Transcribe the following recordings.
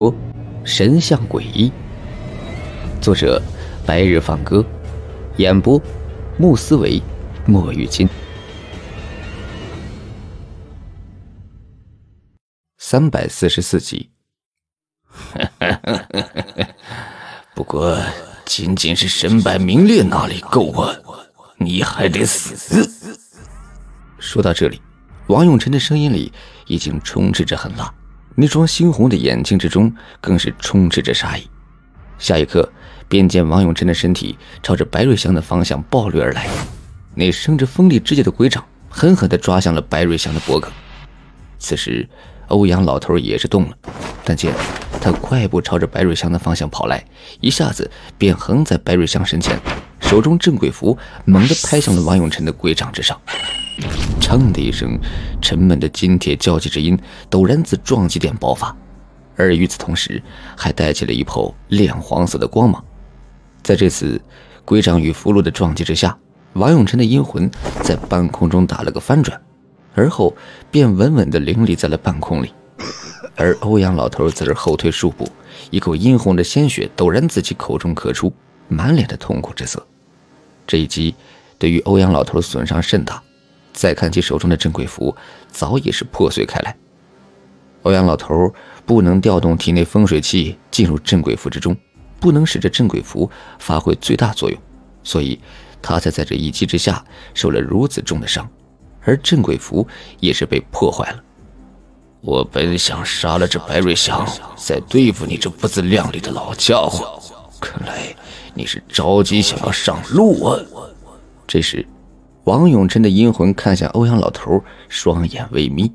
哦，神像诡异。作者：白日放歌，演播：穆思维、莫玉金。三百四十四集。不过，仅仅是身败名裂哪里够啊？你还得死！说到这里，王永臣的声音里已经充斥着狠辣。那双猩红的眼睛之中，更是充斥着杀意。下一刻，便见王永贞的身体朝着白瑞祥的方向暴掠而来。那生着锋利指甲的鬼掌狠狠地抓向了白瑞祥的脖颈。此时，欧阳老头也是动了，但见他快步朝着白瑞祥的方向跑来，一下子便横在白瑞祥身前，手中镇鬼符猛地拍向了王永贞的鬼掌之上。噌的一声，沉闷的金铁交击之音陡然自撞击点爆发，而与此同时，还带起了一泡亮黄色的光芒。在这次龟掌与符箓的撞击之下，王永臣的阴魂在半空中打了个翻转，而后便稳稳地凌立在了半空里。而欧阳老头则是后退数步，一口殷红的鲜血陡然自其口中咳出，满脸的痛苦之色。这一击对于欧阳老头损伤甚大。再看其手中的镇鬼符，早已是破碎开来。欧阳老头不能调动体内风水气进入镇鬼符之中，不能使这镇鬼符发挥最大作用，所以他才在这一击之下受了如此重的伤，而镇鬼符也是被破坏了。我本想杀了这白瑞祥，再对付你这不自量力的老家伙，看来你是着急想要上路啊！这时。王永贞的阴魂看向欧阳老头，双眼微眯。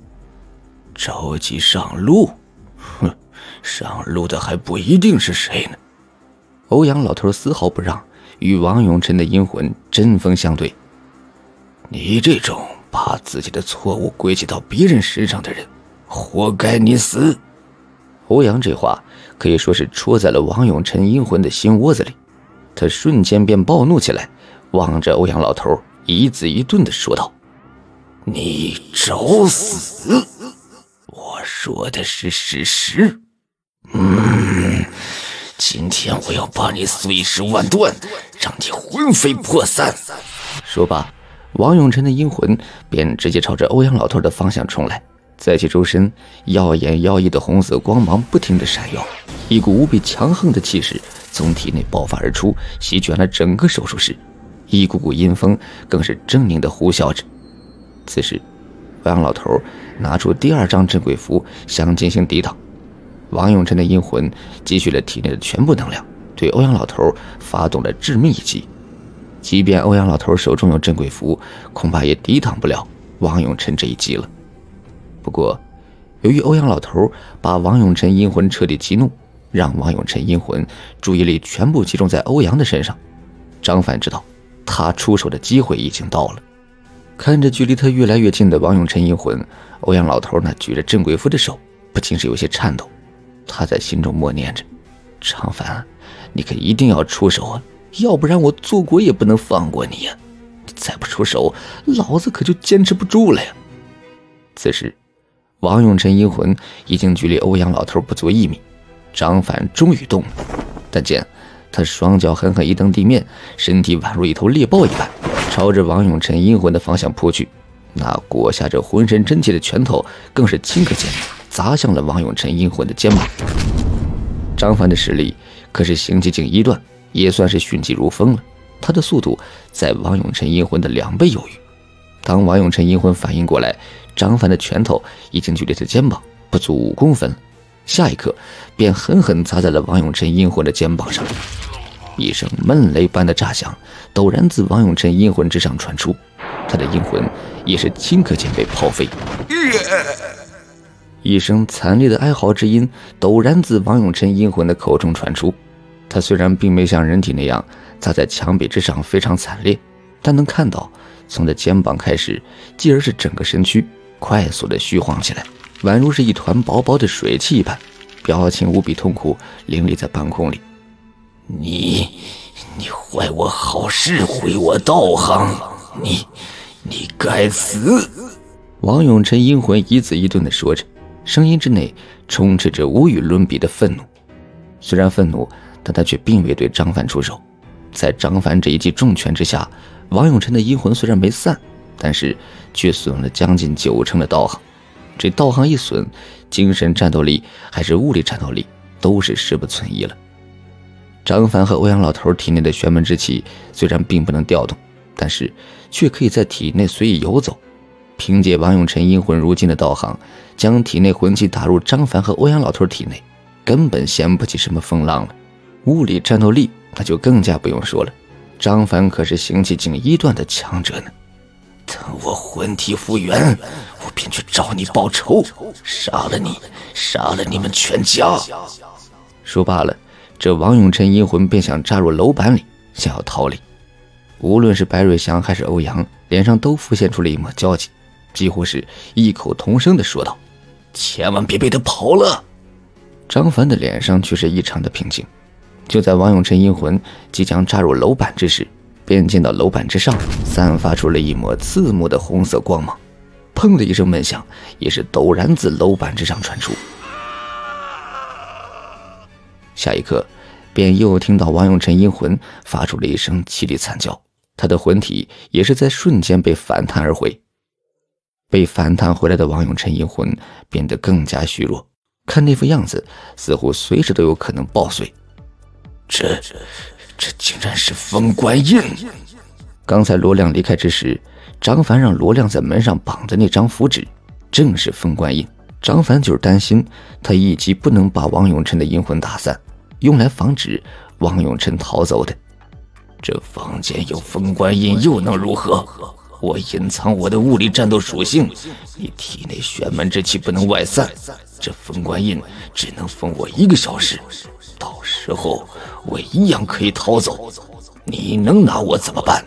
着急上路？哼，上路的还不一定是谁呢。欧阳老头丝毫不让，与王永贞的阴魂针锋相对。你这种把自己的错误归结到别人身上的人，活该你死！欧阳这话可以说是戳在了王永贞阴魂的心窝子里，他瞬间便暴怒起来，望着欧阳老头。一字一顿的说道：“你找死！我说的是事实。嗯，今天我要把你碎尸万段，让你魂飞魄散。”说罢，王永臣的阴魂便直接朝着欧阳老头的方向冲来，在其周身耀眼妖异的红色光芒不停的闪耀，一股无比强横的气势从体内爆发而出，席卷了整个手术室。一股股阴风更是狰狞的呼啸着。此时，欧阳老头拿出第二张镇鬼符，想进行抵挡。王永臣的阴魂积蓄了体内的全部能量，对欧阳老头发动了致命一击。即便欧阳老头手中有镇鬼符，恐怕也抵挡不了王永臣这一击了。不过，由于欧阳老头把王永臣阴魂彻底激怒，让王永臣阴魂注意力全部集中在欧阳的身上。张凡知道。他出手的机会已经到了，看着距离他越来越近的王永臣阴魂，欧阳老头那举着镇鬼符的手不禁是有些颤抖。他在心中默念着：“常凡，你可一定要出手啊，要不然我做鬼也不能放过你呀！再不出手，老子可就坚持不住了呀！”此时，王永臣阴魂已经距离欧阳老头不足一米，张凡终于动了，但见。他双脚狠狠一蹬地面，身体宛如一头猎豹一般，朝着王永臣阴魂的方向扑去。那裹挟着浑身真气的拳头更是顷刻间砸向了王永臣阴魂的肩膀。张凡的实力可是行迹境一段，也算是迅疾如风了。他的速度在王永臣阴魂的两倍有余。当王永臣阴魂反应过来，张凡的拳头已经距离他肩膀不足五公分了。下一刻，便狠狠砸在了王永臣阴魂的肩膀上。一声闷雷般的炸响，陡然自王永臣阴魂之上传出，他的阴魂也是顷刻间被抛飞。一声惨烈的哀嚎之音陡然自王永臣阴魂的口中传出。他虽然并没像人体那样砸在墙壁之上非常惨烈，但能看到从他肩膀开始，继而是整个身躯快速的虚晃起来，宛如是一团薄薄的水汽一般，表情无比痛苦，凌厉在半空里。你，你坏我好事，毁我道行，你，你该死！王永臣阴魂一字一顿地说着，声音之内充斥着无与伦比的愤怒。虽然愤怒，但他却并未对张凡出手。在张凡这一记重拳之下，王永臣的阴魂虽然没散，但是却损了将近九成的道行。这道行一损，精神战斗力还是物理战斗力都是十不存一了。张凡和欧阳老头体内的玄门之气虽然并不能调动，但是却可以在体内随意游走。凭借王永臣阴魂如今的道行，将体内魂气打入张凡和欧阳老头体内，根本掀不起什么风浪了。物理战斗力那就更加不用说了，张凡可是行气境一段的强者呢。等我魂体复原，我便去找你报仇，杀了你，杀了你们全家。说罢了，这王永成阴魂便想扎入楼板里，想要逃离。无论是白瑞祥还是欧阳，脸上都浮现出了一抹焦急。几乎是异口同声的说道：“千万别被他跑了。”张凡的脸上却是异常的平静。就在王永成阴魂即将扎入楼板之时，便见到楼板之上散发出了一抹刺目的红色光芒，砰的一声闷响，也是陡然自楼板之上传出。下一刻，便又听到王永成阴魂发出了一声凄厉惨叫，他的魂体也是在瞬间被反弹而回。被反弹回来的王永成阴魂变得更加虚弱，看那副样子，似乎随时都有可能爆碎。这，这竟然是封官印！刚才罗亮离开之时，张凡让罗亮在门上绑的那张符纸，正是封官印。张凡就是担心他一击不能把王永成的阴魂打散，用来防止王永成逃走的。这房间有封官印又能如何？我隐藏我的物理战斗属性，你体内玄门之气不能外散，这封关印只能封我一个小时，时候我一样可以逃走，你能拿我怎么办？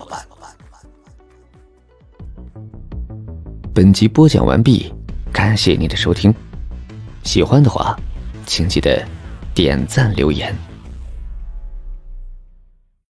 本集播讲完毕，感谢您的收听，喜欢的话，请记得点赞留言。